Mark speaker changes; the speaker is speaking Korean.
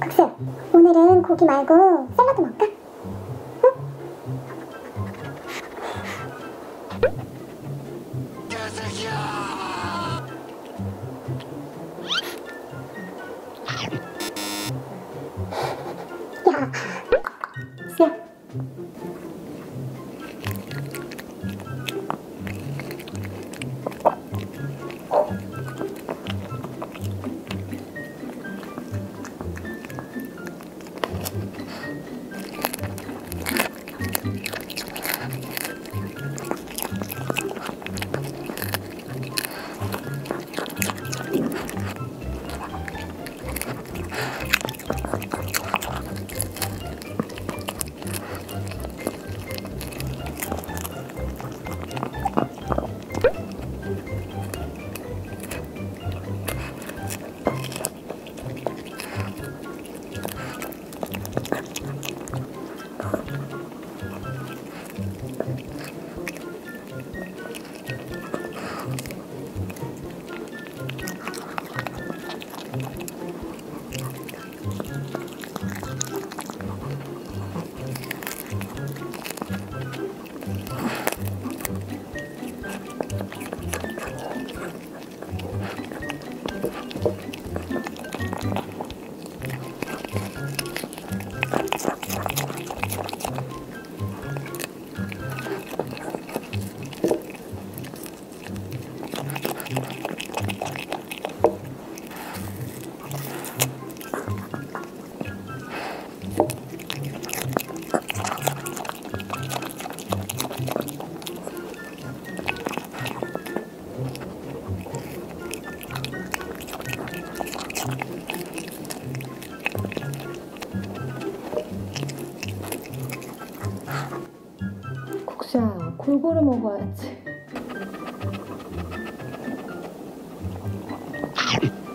Speaker 1: 글쎄 오늘은 고기 말고 샐러드 먹을까? 야, 야.
Speaker 2: 국수야 골고루 먹어야지 Yeah.